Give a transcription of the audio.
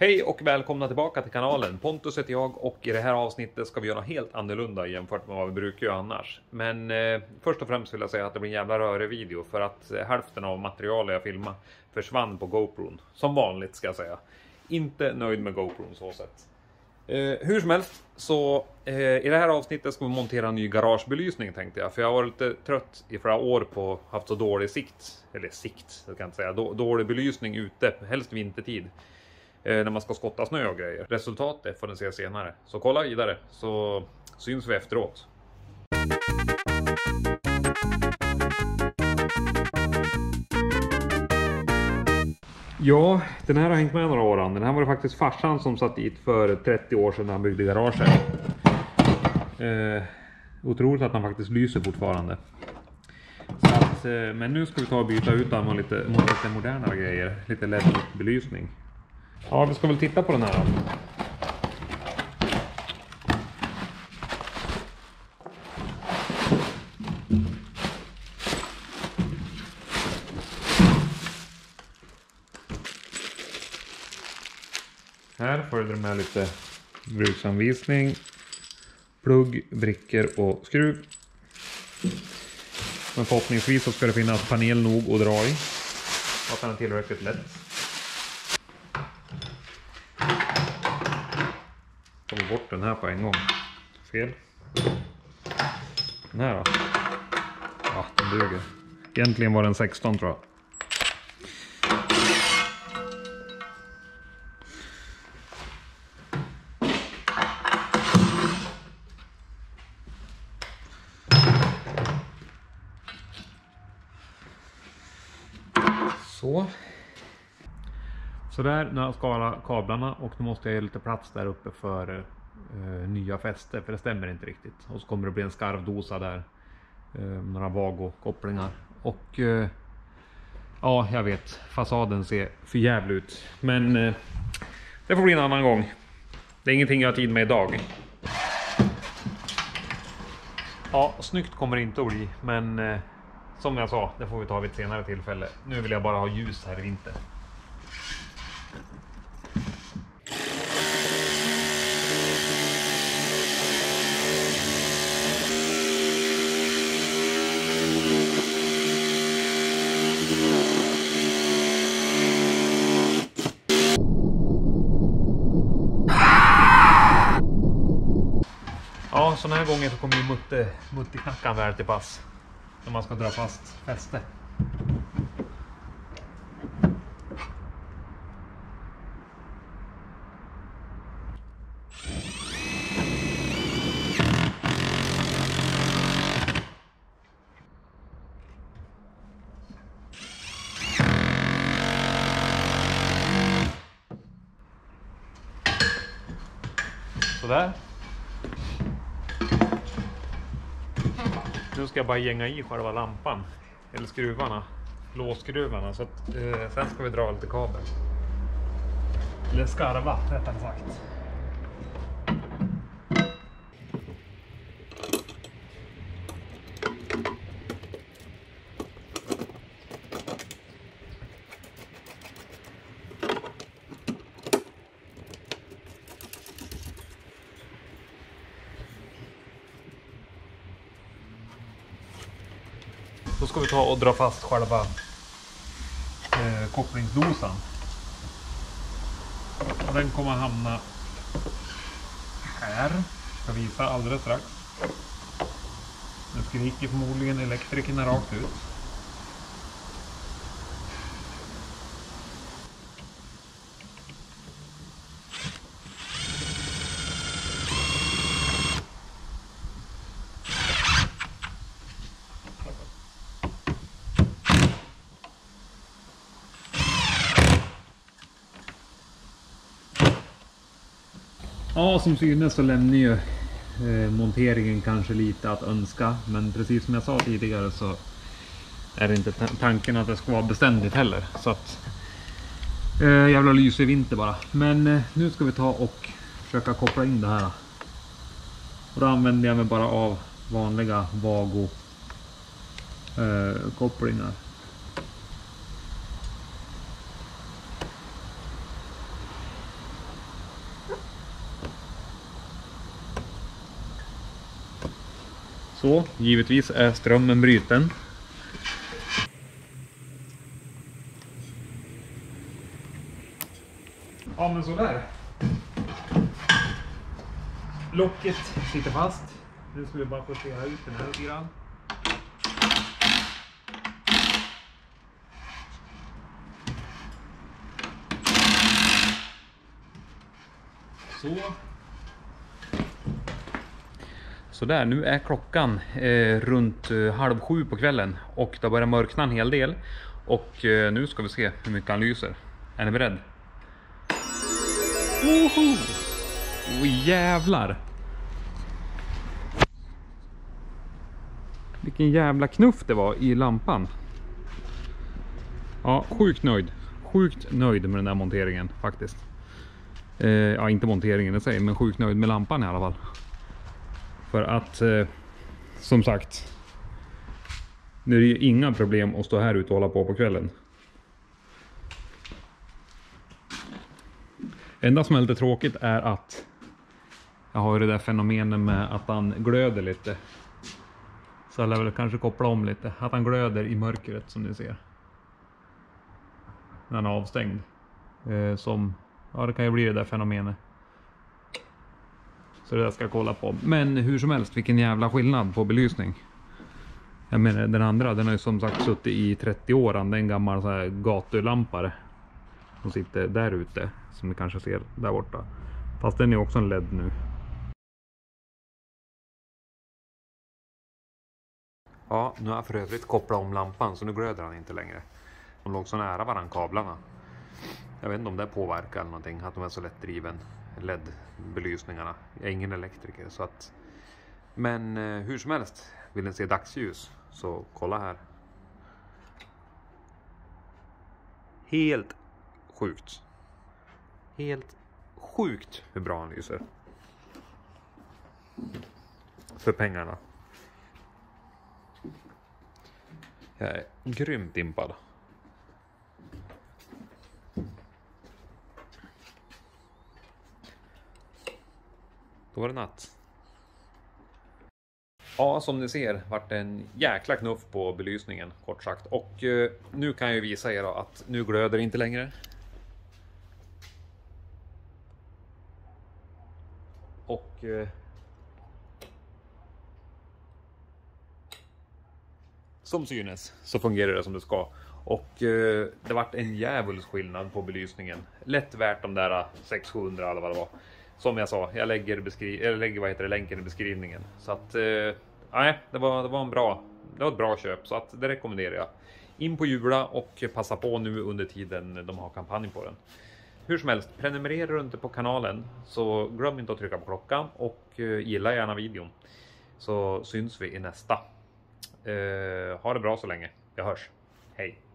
Hej och välkomna tillbaka till kanalen. Pontus heter jag och i det här avsnittet ska vi göra helt annorlunda jämfört med vad vi brukar göra annars. Men eh, först och främst vill jag säga att det blir en jävla rörig video för att eh, hälften av materialet jag filmade försvann på GoPron. Som vanligt ska jag säga. Inte nöjd med GoPron så sett. Eh, hur som helst så eh, i det här avsnittet ska vi montera en ny garagebelysning tänkte jag. För jag har varit lite trött i flera år på att haft så dålig sikt. Eller sikt, jag kan inte säga. Då, dålig belysning ute, helst vintertid Eh, när man ska skotta snö och grejer. Resultatet får ni se senare. Så kolla vidare så syns vi efteråt. Ja, den här har hängt med några år. Den här var det faktiskt farsan som satt dit för 30 år sedan när han byggde garaget. Eh, otroligt att han faktiskt lyser fortfarande. Så att, eh, men nu ska vi ta och byta ut den mot lite, mot lite modernare grejer. Lite LED-belysning. Ja, vi ska väl titta på den här då. Här följer det med lite bruksanvisning, plugg, brickor och skruv. Men förhoppningsvis så ska det finnas panel nog att dra i. Och att den är tillräckligt lätt. Tar vi bort den här på en gång. Fel. Den här då? Ja, den duger. Egentligen var den 16 tror jag. Så. Så där, nu har jag skalat kablarna och nu måste jag ge lite plats där uppe för eh, nya fäste för det stämmer inte riktigt. Och så kommer det bli en skarvdosa där. Eh, några vagokopplingar. Och eh, ja, jag vet, fasaden ser för jävligt ut. Men eh, det får bli en annan gång. Det är ingenting jag har tid med idag. Ja, snyggt kommer det inte att bli, men eh, som jag sa, det får vi ta vid ett senare tillfälle. Nu vill jag bara ha ljus här i vinter. Sådana här gånger så kommer ju mutte, mutteknackaren väl till pass. När man ska dra fast fäste. Sådär. Nu ska jag bara gänga i själva lampan. Eller skruvarna. Låsskruvarna. Så att, eh, sen ska vi dra lite kabel. Eller skarva rättare sagt. Ska vi ta och dra fast själva eh, kopplingsdosan. Och den kommer att hamna här. Ska visa alldeles strax. Nu skriker förmodligen elektrikerna rakt ut. Ja, som synes så lämnar ju eh, monteringen kanske lite att önska. Men precis som jag sa tidigare så är det inte tanken att det ska vara beständigt heller. Så att eh, jävla lysig vinter bara. Men eh, nu ska vi ta och försöka koppla in det här. Och då använder jag mig bara av vanliga Vago eh, kopplingar. Så, givetvis är strömmen bruten. Ja men sådär. Locket sitter fast. Nu ska vi bara justera ut den här lite grann. Så. Sådär, nu är klockan eh, runt eh, halv sju på kvällen och det har börjat mörkna en hel del. Och eh, nu ska vi se hur mycket han lyser. Är ni beredd? Woho! Oh, jävlar! Vilken jävla knuff det var i lampan. Ja, sjukt nöjd. Sjukt nöjd med den där monteringen faktiskt. Eh, ja, inte monteringen i sig, men sjukt nöjd med lampan i alla fall. För att, eh, som sagt, nu är det ju inga problem att stå här ute och hålla på på kvällen. enda som är lite tråkigt är att jag har ju det där fenomenet med att han glöder lite. Så jag lär väl kanske koppla om lite. Att han glöder i mörkret som ni ser. När han är avstängd. Eh, som, ja det kan ju bli det där fenomenet. Så det där ska jag kolla på. Men hur som helst, vilken jävla skillnad på belysning. Jag menar den andra, den har ju som sagt suttit i 30 år. Det är en gammal så här gatulampare. Som sitter där ute. Som ni kanske ser där borta. Fast den är också en LED nu. Ja, nu har jag för övrigt kopplat om lampan så nu glöder han inte längre. De låg så nära varandra kablarna. Jag vet inte om det påverkar eller någonting, att de är så lättdriven. LED-belysningarna. Jag är ingen elektriker så att... Men eh, hur som helst, vill ni se dagsljus så kolla här. Helt sjukt. Helt sjukt hur bra han lyser. För pengarna. Jag är grymt impad. Då var det natt. Ja, som ni ser vart det en jäkla knuff på belysningen kort sagt. Och eh, nu kan jag ju visa er att nu glöder det inte längre. Och eh, som synes så fungerar det som det ska. Och eh, det vart en djävulsskillnad på belysningen. Lätt värt de där eh, 600 eller vad det var. Som jag sa, jag lägger, beskri eller lägger vad heter det, länken i beskrivningen. Så att, eh, det var, det var en bra, det var ett bra köp så att det rekommenderar jag. In på Jula och passa på nu under tiden de har kampanj på den. Hur som helst, prenumerera du inte på kanalen så glöm inte att trycka på klockan och eh, gilla gärna videon. Så syns vi i nästa. Eh, ha det bra så länge. Jag hörs. Hej!